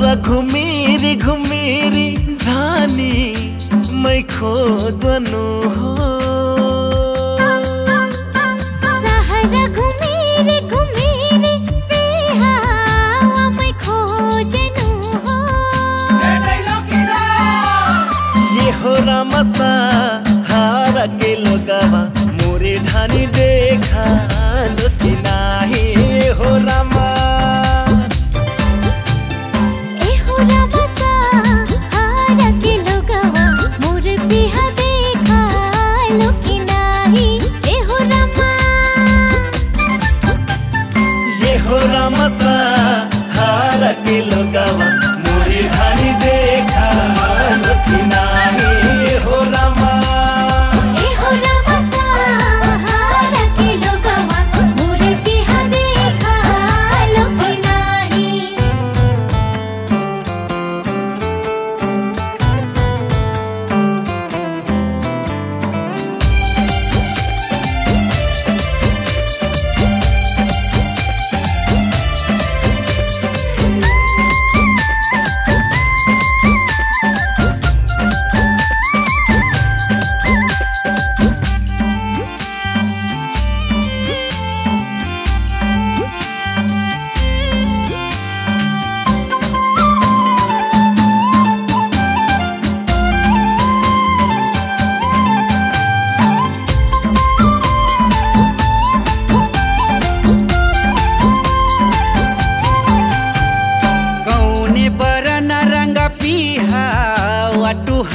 बाबा घुमिरी धानी मै खोजनु हो।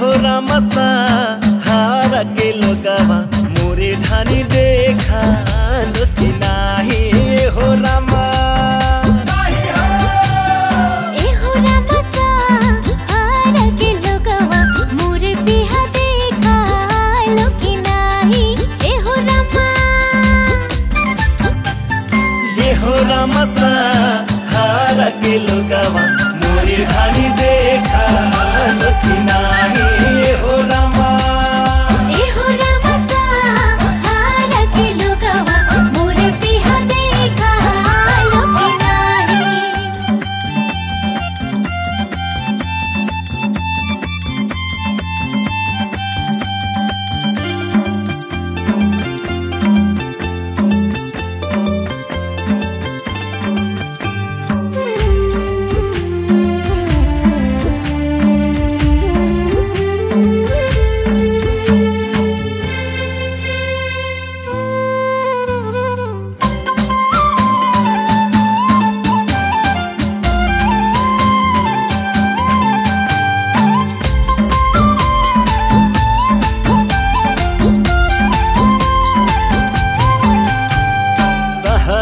हो रामसा हार के